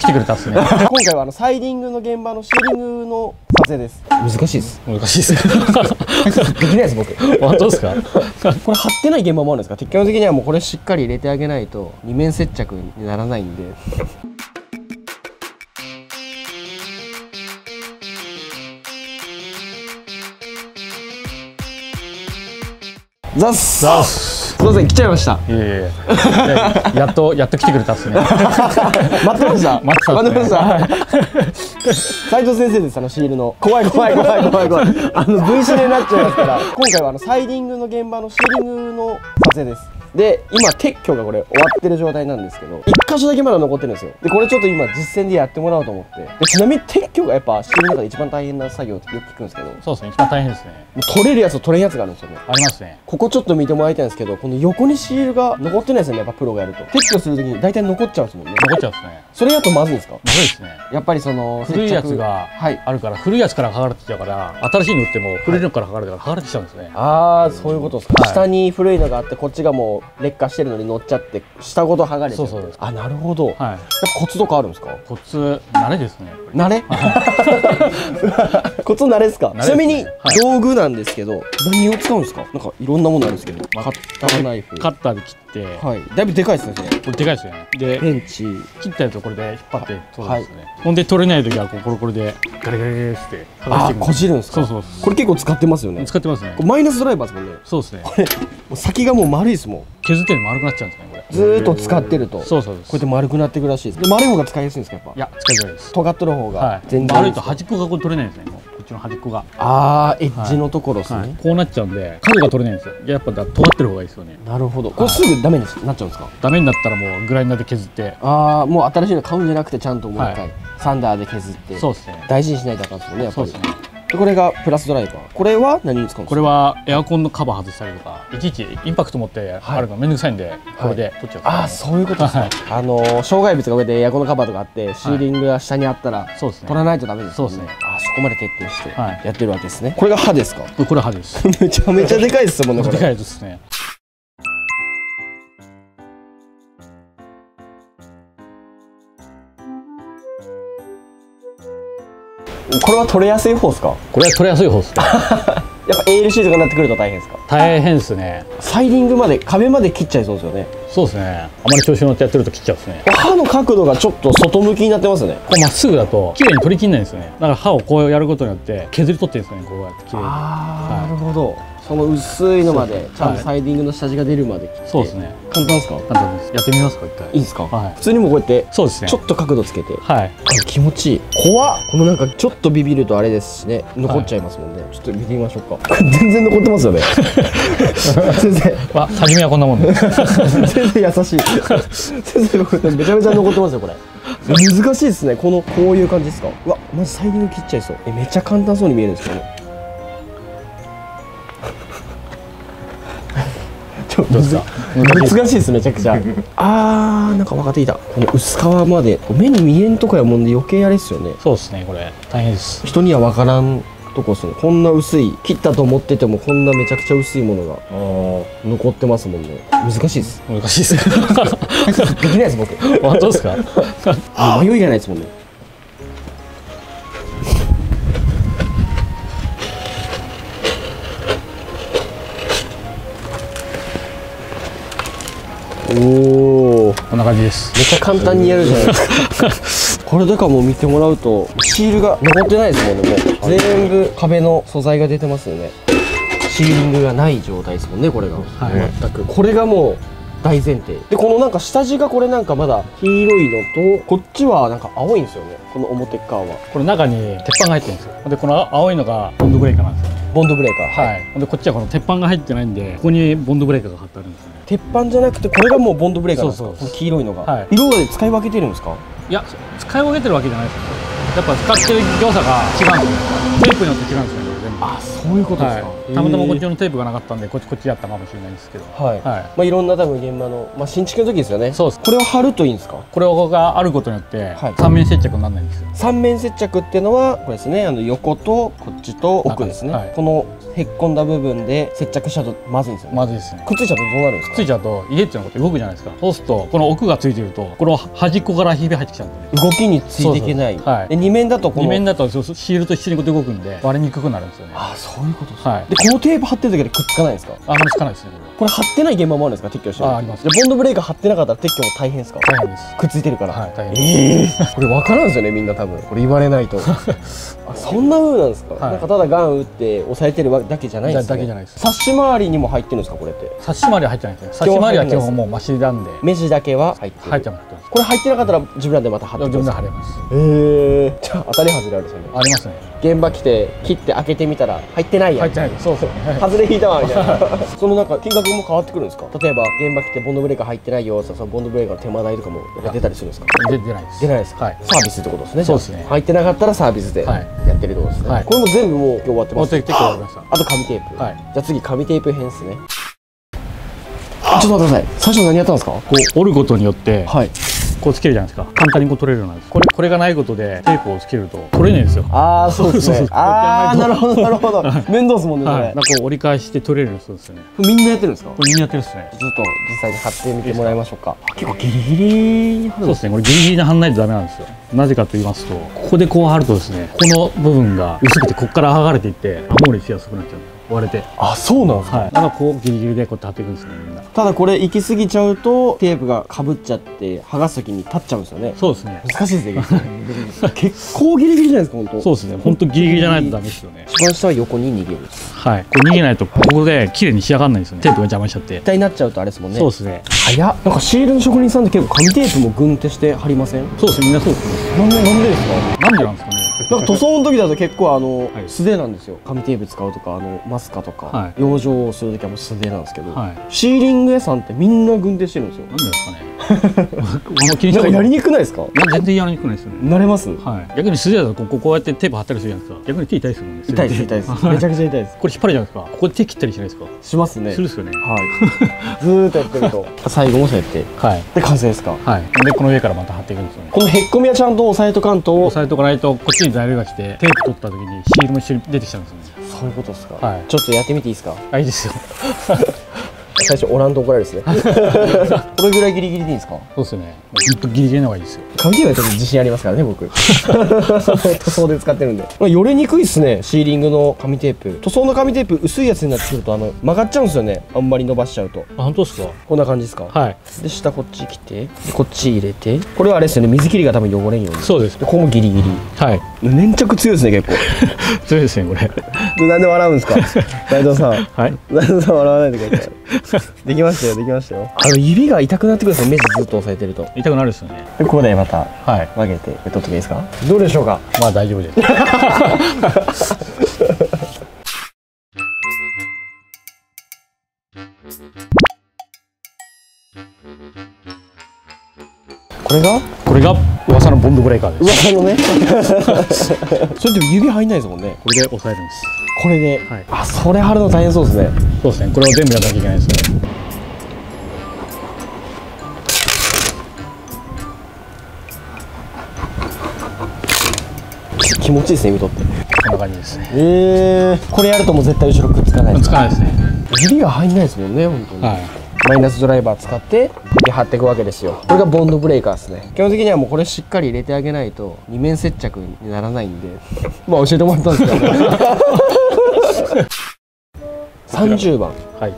来てくれたっすね。今回はあのサイディングの現場のシーリングの撮影です。難しいです。難しいっす。できないです。僕 こ本当ですか？れ貼ってない現場もあるんですか？基本的にはもうこれしっかり入れてあげないと二面接着にならないんで。ザッス。ザスすいません来ちゃいました。いやいやいややっとやっと来てくれたっすね。待ってました。待ってました斉藤先生ですあのシールの。怖い怖い怖い怖い怖い。あの V シネになっちゃいますから。今回はあのサイディングの現場のシーリングの撮影ですで今撤去がこれ終わってる状態なんですけど一箇所だけまだ残ってるんですよ。でこれちょっと今実践でやってもらおうと思って。でちなみに撤去がやっぱシールの中で一番大変な作業ってよく聞くんですけどもそうですね。一番大変ですね。う取れるやつと取れんやつがあるんですよね。ありますね。ここちょっと見てもらいたいんですけどこの横にシールが残ってないですよねやっぱプロがやると。撤去するときに大体残っちゃうんですもんね。残っちゃうんですね。それやとまずいんですか？まずいですね。やっぱりその古いやつがはい。あるから古いやつから剥がれてきちゃうから新しいの売っても古いのから剥がれてから剥がれてきちゃうんですね。ああそういうことですか、はい。下に古いのがあってこっちがもう劣化してるのに乗っちゃって下ごと剥がれちゃう。そうそうあなるほど、はい。コツとかあるんですか？コツ慣れですね慣れ？コツ慣れですかちなみにはい。道具なんですけど、何を使うんですか？なんかいろんなものあるんですけどカッターナイフ。カッターで切って。はい。だいぶでかいですねこれでかいですよね。でペンチ。切ったやつをこれで引っ張って取るんですね、ほんで取れない時はこうコロコロで。ガリガリガリって。こじるんですか？そうそうこれ結構使ってますよね。使ってますね。これマイナスドライバーですもんね。そうですね。これもう先がもう丸いですもん。削ってるの丸くなっちゃうんですねずーっと使ってると。そうそうこうやって丸くなっていくらしいです。で丸い方が使いやすいんですかやっぱ？いや使いづらいです。尖っとる方はがい。全然。丸いとですか端っこがこれ取れないんですねこっちの端っこが、あーエッジのところですね、はい、こうなっちゃうんで角が取れないんですよ。やっぱだ尖ってる方がいいですよね。なるほど。これすぐダメになっちゃうんですか？ダメになったらもうグラインダーで削って。ああもう新しいの買うんじゃなくてちゃんともう一回、はい。サンダーで削って。そうですね。大事にしないとあかんですよねやっぱり。そうですね。でこれがプラスドライバー。これは何に使うんですか？これはエアコンのカバー外したりとかいちいちインパクト持ってあるのめんどくさいんで、これで取っちゃう、ああそういうことですか、はい。あのー障害物が上でエアコンのカバーとかあってシーリングが下にあったら、そうですね。取らないとダメですよそうですね。あーそこまで徹底してはい。やってるわけですね、これが歯ですか？これこれ刃です。めちゃめちゃでかいですもんねこでかいですねこれは取れやすい方ですか？これは取りやすい方ですね。やっぱ ALC とかになってくると大変ですか？大変ですね。サイディングまで壁まで切っちゃいそうですよね。そうですね。あまり調子乗ってやってると切っちゃうんですね。歯の角度がちょっと外向きになってますよね。こうまっすぐだと綺麗に取りきんないんですよね。だから歯をこうやることによって削り取ってるんですよねこうやって綺麗に。ああ、はい。なるほどその薄いのまでちゃんとはい。サイディングの下地が出るまで切って。そうですね。簡単ですか？簡単です。やってみますか一回。いいですか、はい。普通にもうこうやってそうですね。ちょっと角度つけて。はい。あ気持ちいい。怖っ。このなんかちょっとビビるとあれですしね。残っちゃいますもんね、ちょっと見てみましょうか。全然残ってますよね。先生まあ初めはこんなもんです先生優しい。先生これめちゃめちゃ残ってますよこれ。難しいですね。このこういう感じですか？うわマジサイディング切っちゃいそう。えめっちゃ簡単そうに見えるんですけどねどうですか？難しいですめちゃくちゃ。あーなんか分かってきた。この薄皮まで目に見えんとこやもんで余計あれですよね。そうですねこれ。大変です。人には分からんとこですねこんな薄い切ったと思っててもこんなめちゃくちゃ薄いものが残ってますもんね。難しいです。難しいです。できないです僕。本当ですか？迷いがないですもんねこんな感じです。めっちゃ簡単にやるじゃないですか。これとかも見てもらうとシールが残ってないですもんね。もう全部壁の素材が出てますよね。シーリングがない状態ですもんねこれが、はい。全く。これがもう大前提。でこのなんか下地がこれなんかまだ黄色いのとこっちはなんか青いんですよね。この表側は。これ中に鉄板が入ってるんですよ。でこの青いのがボンドブレーカーなんですよ。ねボンドブレーカー。はい、でこっちはこの鉄板が入ってないんでここにボンドブレーカーが貼ってあるんですよね。鉄板じゃなくてこれがもうボンドブレーカーなんですか？そうそうこの黄色いのが、はい。色で使い分けてるんですか？いや使い分けてるわけじゃないですよ。やっぱ使ってる業者が違うんですよ。テープによって違うんですよあそういうことですか、はい、たまたまこっちのテープがなかったんでこっちこっちやったかもしれないんですけど。はい、はい。まあいろんな多分現場のまあ新築の時ですよね。そうです。これを貼るといいんですか？これがあることによってはい。三面接着にならないんですよ。三面接着っていうのはこれですね。あの横とこっちと奥ですね、はい。このへっこんだ部分で接着しちゃうとまずいんですよね、まずいですね。くっついちゃうとどうなるんですか？ついちゃうと家っていうのが動くじゃないですか？そうするとこの奥がついてるとこの端っこからひび入ってきちゃうんでね。動きについていけない。はいで二面だとこの二面だとそうシールと一緒に動くんで割れにくくなるんですよね。あそういうことですはい。でこのテープ貼ってるだけでくっつかないんですか？あんまりつかないですね。これ貼ってない現場もあるんですか？撤去してるああります。じゃあボンドブレーカー貼ってなかったら撤去も大変ですか？大変です。くっついてるから、はい大変です。ええこれ分からんですよねみんな多分。これ言われないと。あそんな風なんですか、はい。なんかただガン打って押さえてるだけじゃないんですね。だけじゃないです。サッシ周りにも入ってるんですかこれって？差し回りは入ってないですね。差し回りは基本もうマシなんで。目地だけは入ってる。入っちゃいますこれ入ってなかったら自分らでまた貼って自分です。貼れます。ええじゃあ当たり外れあるんですよねありますね。現場来て切って開けてみたら入ってないやん。入ってないそうそう。外れ引いたわみたいな。そのなんか金額も変わってくるんですか？例えば現場来てボンドブレーカー入ってないよそのボンドブレーカーの手間代とかも出たりするんですか？出出ないです。出ないですか、はい。サービスってことですねそうですね。入ってなかったらサービスではい。やってるってことですね、はい。これも全部もう今日終わってます。終わって結構終わりましたあと紙テープ、はい。じゃあ次紙テープ編ですね。あ。ちょっと待ってください。最初何やったんですか？こう折ることによってはい。こうつけるじゃないですか。簡単にこう取れるようになるんです。これこれがないことでテープをつけると取れないんですよ。ああそうですね。ああなるほどなるほど。面倒ですもんねはい。なんかこう折り返して取れるそうですよね。みんなやってるんですか？これみんなやってるっすね。ちょっと実際に貼ってみてもらいましょうか。結構ギリギリに貼るそうですすね。これギリギリに貼んないとダメなんですよなぜかと言いますとここでこう貼るとですねこの部分が薄くてここから剥がれていってアモーレしやすくなっちゃう。割れてあそうなんですか、はい。だからこうギリギリでこうやって貼っていくんですねみんな。ただこれ行き過ぎちゃうとテープがかぶっちゃって剥がす時に立っちゃうんですよね。そうですね。難しいですね。結構ギリギリじゃないですか本当？そうですね。本当ギリギリじゃないとダメですよね。一番下は横に逃げるはい。これ逃げないとここで綺麗に仕上がらないんですよね。テープが邪魔しちゃって。絶対になっちゃうとあれですもんね。そうですね。早っ。なんかシールの職人さんって結構紙テープも軍手して貼りません？そうですね。みんなそうですね。なんでなんでですか？なんでなんですかね？なんか塗装の時だと結構あの、はい。素手なんですよ。紙テープ使うとかあのマスカとか、はい。養生をする時はもう素手なんですけど、はい。シーリング屋さんってみんな軍手してるんですよ。なんでですかね？なんかやりにくくないですか？全然やりにくくないですよね。慣れます？はい。逆に素手だとこここうやってテープ貼ったりするじゃないですか。逆に手痛いですよ。ね痛いです痛いです。はい。めちゃくちゃ痛いです。これ引っ張るじゃないですか。ここで手切ったりしないですか？しますね。するですよね。はい。ずーっとやってると。最後もそうやって。はい。で完成ですか？はい。でこの上からまた貼っていくんですよね。このへっこみはちゃんと押さえとかんと。押さえとかないとこっちに材料が来てテープ取った時にシールも一緒に出てきちゃうんですよね。そういうことですか、はい。ちょっとやってみていいですか？あいいですよ 最初オランダ怒られるですね。これぐらいギリギリでいいんですか？そうですよね。もうほんとギリギリの方がいいですよ。紙テープはちょっと自信ありますからね僕。塗装で使ってるんで。まあよれにくいっすねシーリングの紙テープ。塗装の紙テープ薄いやつになってくるとあの曲がっちゃうんですよね。あんまり伸ばしちゃうと。あ本当ですか？こんな感じですか？はい。で下こっち来てでこっち入れて。これはあれですよね水切りが多分汚れんように。そうです。でここもギリギリ。はい粘着強いですね結構。強いですねこれ。でなんで笑うんですか？斉藤さん。はい。斉藤さん笑わないでください。できましたよできましたよ。あの指が痛くなってくるんですよ目地ずっと押さえてると。痛くなるですよね。でここでまたはい。曲げて取ってもいいですか？どうでしょうか？まあ大丈夫です。これが？これが噂のボンドブレーカーです。噂のね。それでも指入んないですもんね。これで押さえるんです。これで、はい。あそれ貼るの大変そうですね。そうですね。これを全部やらなきゃいけないですね。気持ちいいですね見とって。こんな感じですね。えー、これやるともう絶対後ろくっつかないつかないですね。指が入んないですもんね本当に、はいマイナスドライバー使ってで貼っていくわけですよ。これがボンドブレーカーですね。基本的にはもうこれしっかり入れてあげないと二面接着にならないんで。まあ教えてもらったんですけど。30番。はい。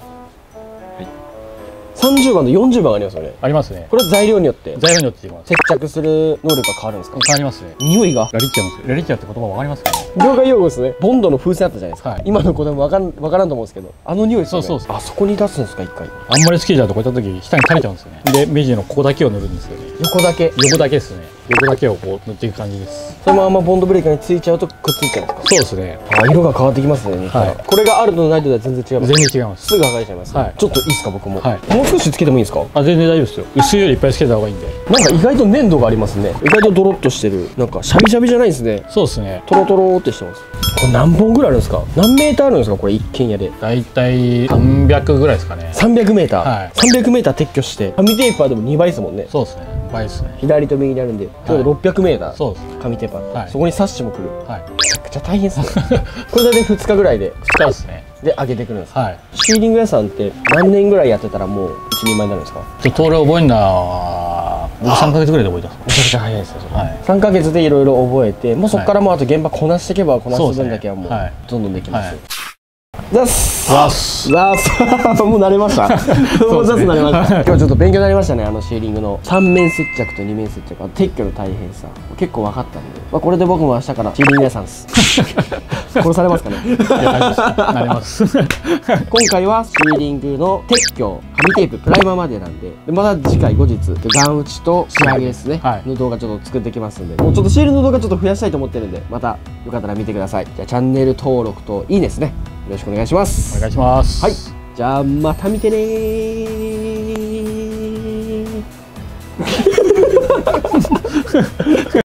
30番と40番ありますよね。ありますね。これは材料によって。材料によって接着する能力が変わるんですか？変わりますね。匂いが？ラリッチャーですラリッチャーって言葉わかりますかね？業界用語ですね。ボンドの風船あったじゃないですか、はい。今の子でもわかんわからんと思うんですけどあの匂いですよね。そうそうそあそこに出すんですか一回。あんまり好きじゃとこういった時下に垂れちゃうんですよね。で目地のここだけを塗るんですよね。横だけ。横だけですね。横だけをこう塗っていく感じです。そのままボンドブレーカーについちゃうとくっついちゃうんですか？そうですね。あ色が変わってきますね、はい。これがあるとないとでは全然違います。全然違います。すぐ剥がれちゃいます、はいちょっといいですか僕も、はい。もう少しつけてもいいですか？あ全然大丈夫ですよ。薄いよりいっぱいつけた方がいいんで。なんか意外と粘度がありますね。意外とドロッとしてる。なんかシャビシャビじゃないですね。そうですね。トロトロってしてます？これ何本ぐらいあるんですか？何メーターあるんですか？これ一軒家で。大体300ぐらいですかね。300メーター、はい。300メーター撤去して。紙テープはでも2倍ですもんね。そうですね。倍ですね。左と右にあるんで。ちょうど600メーター、そうです紙テープあって、はい。そこにサッシも来る。はい。めちゃくちゃ大変ですね。これで2日ぐらいで。2日ですね。で上げてくるんです。はい。シーリング屋さんって何年ぐらいやってたらもう一人前になるんですか？ちょっと俺覚えるのは僕3ヶ月ぐらいで覚えてます。めちゃくちゃ早いですよはい。3ヶ月でいろいろ覚えてもうそこからもうあと現場こなしていけばこなす分だけはもうどんどんできます、はいザッスわっす。ザッスもう慣れました。もうザッス慣れました。今日ちょっと勉強になりましたね。あのシーリングの。3面接着と2面接着。あと撤去の大変さ。結構分かったんで、まあ、これで僕も明日から。シーリング屋さんです。殺されますかね？今回はシーリングの撤去紙テープ。プライマーまでなんで。でまた次回後日ガン打ちと仕上げですね、はい。の動画ちょっと作ってきますんで。もうちょっとシールの動画ちょっと増やしたいと思ってるんでまたよかったら見てください。じゃあチャンネル登録といいねですね。よろしくお願いします。お願いします。はい。じゃあまた見てね